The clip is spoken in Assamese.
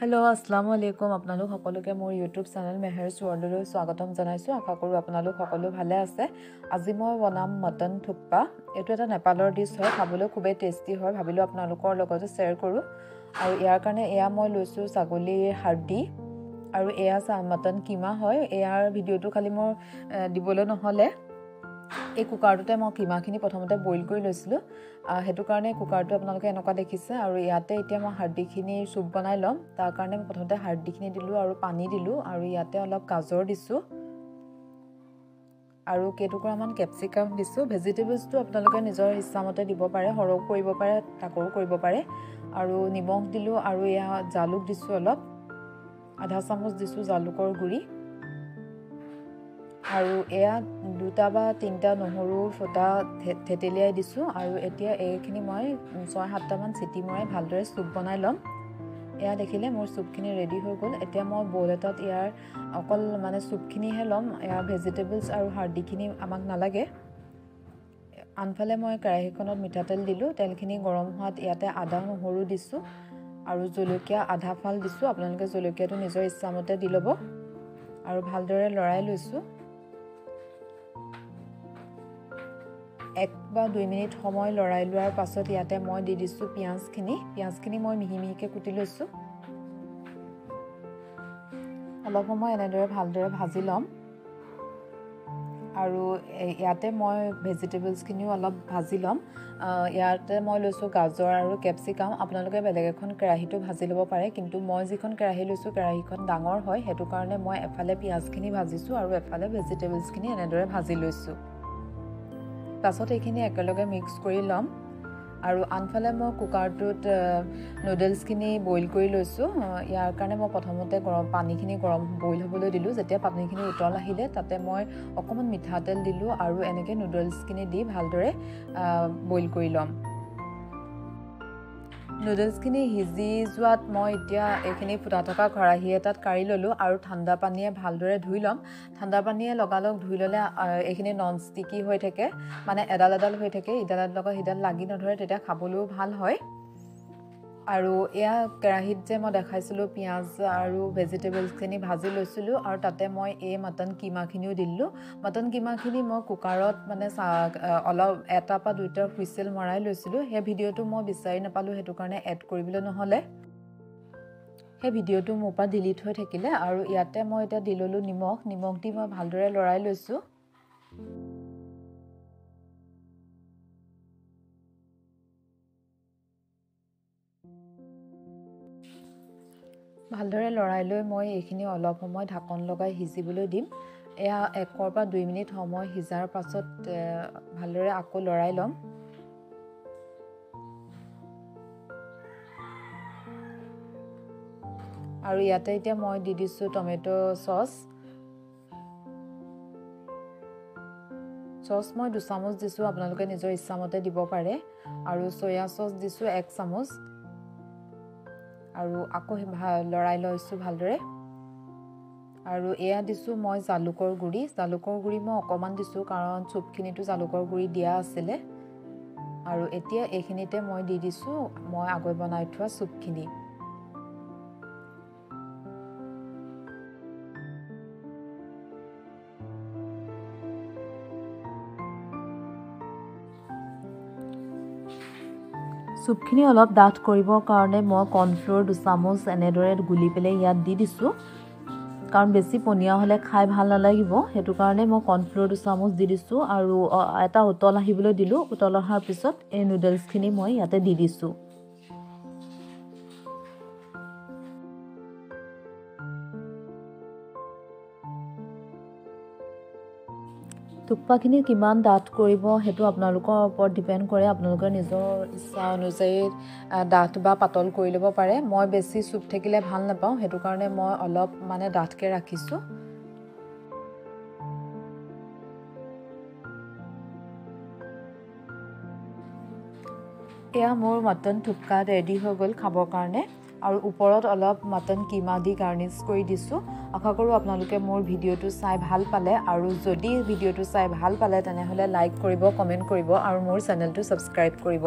হেল্ল' আছলামু আলাইকুম আপোনালোক সকলোকে মোৰ ইউটিউব চেনেল মেহেৰ ৱৰ্ল্ডলৈ স্বাগতম জনাইছোঁ আশা কৰোঁ আপোনালোক সকলো ভালে আছে আজি মই বনাম মটন থুপ্পা এইটো এটা নেপালৰ ডিছ হয় খাবলৈ খুবেই টেষ্টি হয় ভাবিলোঁ আপোনালোকৰ লগতে শ্বেয়াৰ কৰোঁ আৰু ইয়াৰ কাৰণে এয়া মই লৈছোঁ ছাগলীৰ হাৰ্ডি আৰু এয়া মটন কিমা হয় এয়াৰ ভিডিঅ'টো খালি মোৰ দিবলৈ নহ'লে এই কুকাৰটোতে মই কিমাখিনি প্ৰথমতে বইল কৰি লৈছিলোঁ। সেইটো কাৰণে কুকাৰটো আপোনালোকে এনেকুৱা দেখিছে আৰু ইয়াতে এতিয়া মই হাৰ্ডিখিনিৰ চুপ বনাই ল'ম। তাৰ কাৰণে মই প্ৰথমতে হাৰ্ডিখিনি দিলোঁ আৰু পানী দিলোঁ আৰু ইয়াতে অলপ গাজৰ দিছোঁ। আৰু কেইটুকুৰামান কেপচিকাম দিছোঁ। ভেজিটেবলছটো আপোনালোকে নিজৰ ইচ্ছামতে দিব পাৰে সৰহ কৰিব পাৰে তাকৰো কৰিব পাৰে। আৰু নিমখ দিলোঁ আৰু এয়া জালুক দিছোঁ অলপ। আধা চামুচ দিছোঁ জালুকৰ গুড়ি। আৰু এয়া দুটা বা তিনিটা নহৰু ফুটা থেতেলিয়াই দিছোঁ আৰু এতিয়া এইখিনি মই ছয় সাতটামান চিটি মৰাই ভালদৰে চুপ বনাই ল'ম। এয়া দেখিলে মোৰ চুপখিনি ৰেডি হৈ গ'ল। এতিয়া মই বইল এটাত ইয়াৰ অকল মানে চুপখিনিহে ল'ম ইয়াৰ ভেজিটেবলছ আৰু হাৰ্ডিখিনি আমাক নালাগে। আনফালে মই কেৰাহীখনত মিঠাতেল দিলোঁ তেলখিনি গৰম হোৱাত ইয়াতে আদা নহৰু দিছোঁ আৰু জলকীয়া আধা ফাল দিছোঁ। আপোনালোকে জলকীয়াটো নিজৰ ইচ্ছামতে দি ল'ব। আৰু ভালদৰে লৰাই লৈছোঁ। এক বা দুই মিনিট সময় লৰাই লোৱাৰ পাছত ইয়াতে মই দি দিছোঁ পিঁয়াজখিনি। পিঁয়াজখিনি মই মিহি মিহিকৈ কুটি লৈছোঁ। অলপ সময় এনেদৰে ভালদৰে ভাজি ল'ম। আৰু ইয়াতে মই ভেজিটেবলছখিনিও অলপ ভাজি ল'ম। ইয়াতে মই লৈছোঁ গাজৰ আৰু কেপচিকাম। আপোনালোকে বেলেগ এখন কেৰাহীটো ভাজি ল'ব পাৰে কিন্তু মই যিখন কেৰাহী লৈছোঁ কেৰাহীখন ডাঙৰ হয় সেইটো কাৰণে মই এফালে পিঁয়াজখিনি ভাজিছোঁ আৰু এফালে ভেজিটেবলছখিনি এনেদৰে ভাজি লৈছোঁ। পাছত এইখিনি একেলগে মিক্স কৰি ল'ম। আৰু আনফালে মই কুকাৰটোত নুডলছখিনি বইল কৰি লৈছোঁ। ইয়াৰ কাৰণে মই প্ৰথমতে গৰম পানীখিনি গৰম বইল হ'বলৈ দিলোঁ। যেতিয়া পানীখিনি উতল আহিলে তাতে মই অকণমান মিঠাতেল দিলোঁ আৰু এনেকৈ নুডলছখিনি দি ভালদৰে বইল কৰি ল'ম। নুডলছখিনি সিজি যোৱাত মই এতিয়া এইখিনি ফুটা থকা খৰাহী এটাত কাঢ়ি ল'লোঁ আৰু ঠাণ্ডা পানীয়ে ভালদৰে ধুই ল'ম। ঠাণ্ডা পানীয়ে লগালগ ধুই ল'লে এইখিনি নন ষ্টিকি হৈ থাকে মানে এডাল এডাল হৈ থাকে ইডালৰ লগত সিডাল লাগি নধৰে তেতিয়া খাবলৈও ভাল হয়। আৰু এয়া কেৰাহীত যে মই দেখাইছিলোঁ পিঁয়াজ আৰু ভেজিটেবলছখিনি ভাজি লৈছিলোঁ আৰু তাতে মই এই মটন কিমাখিনিও দিলোঁ। মটন কিমাখিনি মই কুকাৰত মানে অলপ এটা বা দুটা হুইচেল মৰাই লৈছিলোঁ। সেই ভিডিঅ'টো মই বিচাৰি নাপালোঁ সেইটো কাৰণে এড কৰিবলৈ নহ'লে। সেই ভিডিঅ'টো মোৰ পৰা ডিলিট হৈ থাকিলে আৰু ইয়াতে মই এতিয়া দি ল'লোঁ নিমখ। নিমখ দি মই ভালদৰে লৰাই লৈছোঁ। ভালদৰে লৰাই লৈ মই এইখিনি অলপ সময় ঢাকন লগাই সিজিবলৈ দিম। এয়া একৰ পৰা দুই মিনিট সময় সিজাৰ পাছত ভালদৰে আকৌ লৰাই ল'ম। আৰু ইয়াতে এতিয়া মই দি দিছোঁ টমেট' চচ। চচ মই দুচামুচ দিছোঁ আপোনালোকে নিজৰ ইচ্ছামতে দিব পাৰে। আৰু চয়া চচ দিছোঁ এক চামুচ। আৰু আকৌ লৰাই লৈছোঁ ভালদৰে। আৰু এয়া দিছোঁ মই জালুকৰ গুড়ি জালুকৰ গুড়ি মই অকণমান দিছোঁ কাৰণ চুপখিনিতো জালুকৰ গুড়ি দিয়া আছিলে। আৰু এতিয়া এইখিনিতে মই দি দিছোঁ। মই আগত বনাই থোৱা চুপখিনি। চুপখিনি অলপ ডাঠ কৰিবৰ কাৰণে মই কৰ্ণফ্ল'ৰ দুচামুচ এনেদৰে গুলি পেলাই ইয়াত দি দিছোঁ। কাৰণ বেছি পনীয়া হ'লে খাই ভাল নালাগিব। সেইটো কাৰণে মই কৰ্ণফ্ল'ৰ দুচামুচ দি দিছোঁ আৰু এটা উতল আহিবলৈ দিলোঁ। উতল অহাৰ পিছত এই নুডলছখিনি মই ইয়াতে দি দিছোঁ। থুপ্পাখিনি কিমান ডাঠ কৰিব সেইটো আপোনালোকৰ ওপৰত ডিপেণ্ড কৰে। আপোনালোকে নিজৰ ইচ্ছা অনুযায়ী ডাঠ বা পাতল কৰি ল'ব পাৰে। মই বেছি চুপ থাকিলে ভাল নাপাওঁ। সেইটো কাৰণে মই অলপ মানে ডাঠকৈ ৰাখিছোঁ। এয়া মোৰ মটন থুপকা ৰেডি হৈ গ'ল খাবৰ কাৰণে। আৰু ওপৰত অলপ মটন কিমা দি গাৰ্নিছ কৰি দিছোঁ। আশা কৰোঁ আপোনালোকে মোৰ ভিডিঅ'টো চাই ভাল পালে আৰু যদি ভিডিঅ'টো চাই ভাল পালে তেনেহ'লে লাইক কৰিব কমেণ্ট কৰিব আৰু মোৰ চেনেলটো ছাবস্ক্ৰাইব কৰিব।